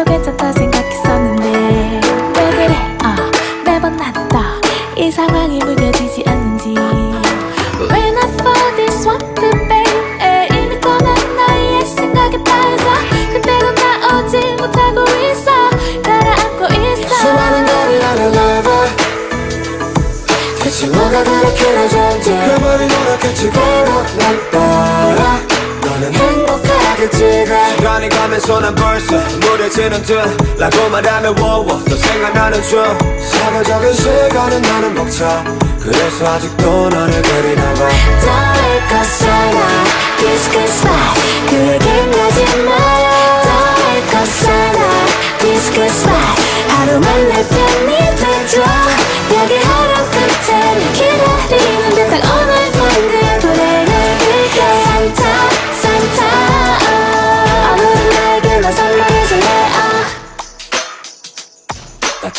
벌써 괜찮다 생각했었는데. 왜 그래? 어, 매번 났다. 이 상황이 무뎌지지 않는지. When I fall this one the bay 이미 떠난 나의 생각에 빠져. 그대로 나오지 못하고 있어. 가라앉고 있어. 수많은 거리 아는 lover 대체 뭐가 그렇게 나 존재 내 머리 노랗게 지대로 시간이 가면서 난 벌써 무뎌지는 듯. 라고 말하면 워워 또 생각나는 중 사과적인 시간은 나는 벅차. 그래서 아직도 너를 그리나 봐. 더할 것사나 디스크스 라이 그 얘긴 하지 마요 더할 것사나 디스크스 라이 하루만 내 편이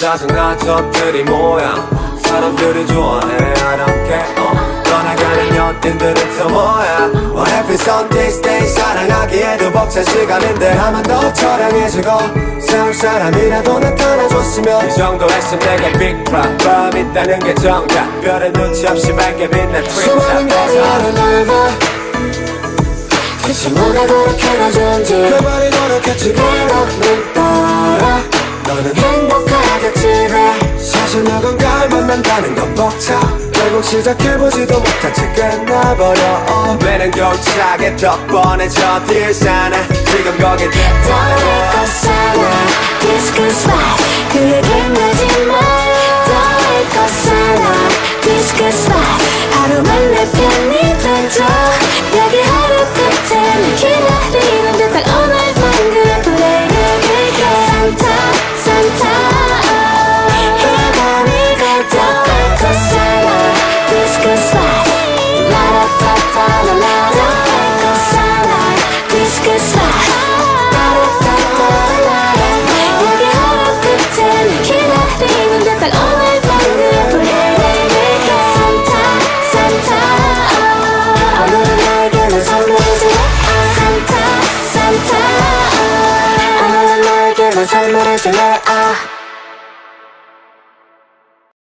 짜증나 저들이 모양 사람들이 좋아해 I don't care. 어. 떠나가는 연인들은 또 뭐야? What happens on this day? 사랑하기에도 벅찬 시간인데 하면 더 처량해지고 싸울 사람이라도 나타나줬으면. 이 정도 했으면 내게 big problem 있다는 게 정답. 별의 눈치 없이 맑게 빛난 수많은 하는 lover 대체 뭐가 그렇게 좋은지. 그 말이 그래도 난 따라 너는 행복하겠지 그래 사실 날 만난다는 건 벅차. 결국 시작해보지도 못한 채 끝나버려. 어. 매는 교차게 더 뻔해져 딜 사나. 지금 거기 더할 것사나 디스크스 라이 넌 선물해줄래 아.